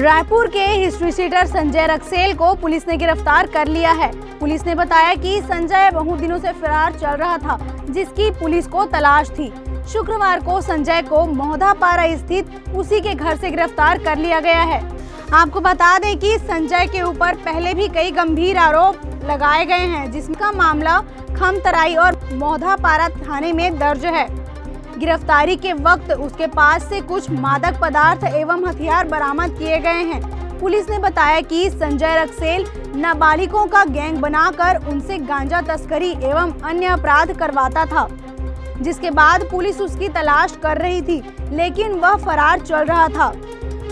रायपुर के history sheeter Sanjay रक्सेल को police ने गिरफ़्तार कर लिया है। पुलिस ने बताया कि संजय बहुत दिनों से फरार चल रहा था, जिसकी पुलिस को तलाश थी। शुक्रवार को संजय को मोहदापारा स्थित उसी के घर से गिरफ़्तार कर लिया गया है। आपको बता दें कि संजय के ऊपर पहले भी कई गंभीर आरोप लगाए गए हैं, जिसका मामला खमतराई और मोहदापारा थाने में दर्ज है। गिरफ्तारी के वक्त उसके पास से कुछ मादक पदार्थ एवं हथियार बरामद किए गए हैं। पुलिस ने बताया कि संजय रक्सेल नाबालिगों का गैंग बनाकर उनसे गांजा तस्करी एवं अन्य अपराध करवाता था, जिसके बाद पुलिस उसकी तलाश कर रही थी, लेकिन वह फरार चल रहा था।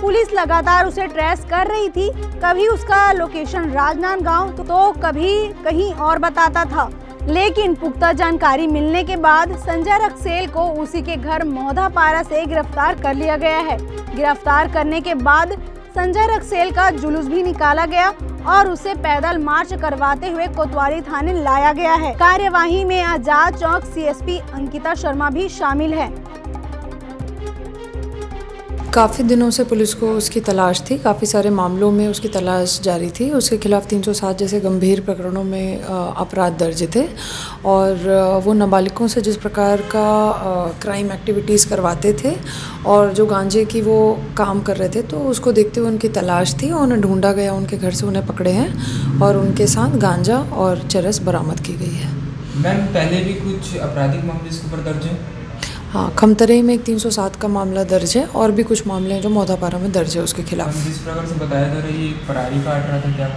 पुलिस लगातार उसे ट्रेस कर रही थी कभी उसका लोकेशन राजनांदगांव तो कभी कहीं और बताता था। लेकिन पुख्ता जानकारी मिलने के बाद संजय रक्सेल को उसी के घर मोहदापारा से गिरफ़्तार कर लिया गया है। गिरफ़्तार करने के बाद संजय रक्सेल का जुलूस भी निकाला गया और उसे पैदल मार्च करवाते हुए कोतवाली थाने लाया गया है। कार्यवाही में आज़ाद चौक सीएसपी अंकिता शर्मा भी शामिल है। काफ़ी दिनों से पुलिस को उसकी तलाश थी, काफ़ी सारे मामलों में उसकी तलाश जारी थी। उसके खिलाफ 307 जैसे गंभीर प्रकरणों में अपराध दर्ज थे और वो नाबालिगों से जिस प्रकार का क्राइम एक्टिविटीज़ करवाते थे और जो गांजे की वो काम कर रहे थे तो उसको देखते हुए उनकी तलाश थी और उन्हें ढूंढा गया, उनके घर से उन्हें पकड़े हैं और उनके साथ गांजा और चरस बरामद की गई है। मैम, पहले भी कुछ आपराधिक मामले इसके ऊपर दर्ज हैं? हाँ खमतरई में एक 307 का मामला दर्ज है और भी कुछ मामले हैं जो मोदापारा में दर्ज है उसके खिलाफ। जिस प्रकार से बताया जा रहा है ये फरारी काट रहा था क्या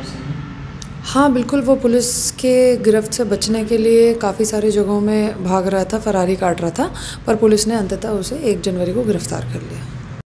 हाँ बिल्कुल वो पुलिस के गिरफ्त से बचने के लिए काफ़ी सारी जगहों में भाग रहा था फरारी काट रहा था पर पुलिस ने अंततः उसे एक जनवरी को गिरफ़्तार कर लिया।